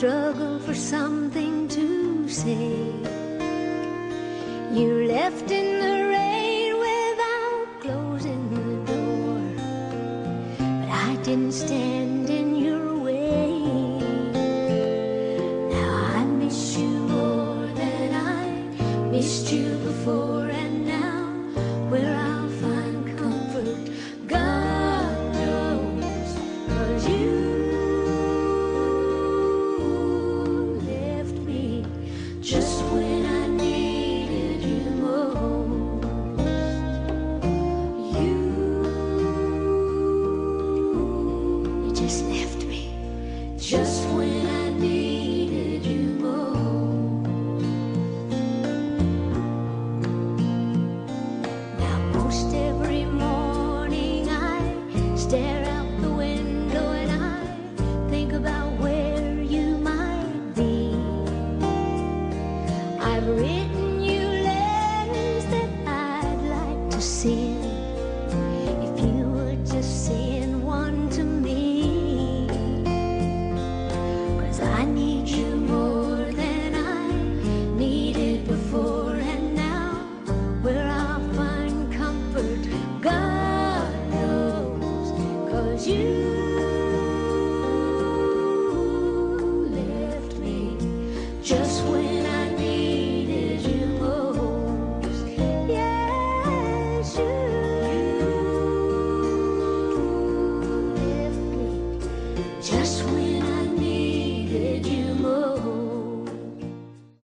struggle for something to say. You left in the rain without closing the door, but I didn't stand in your way. Now I miss you more than I missed you before, just when I needed you more you just left written you letters that I'd like to send. If you would just send one to me. 'Cause I need you more than I needed before, and now where I'll find comfort, God knows. 'Cause you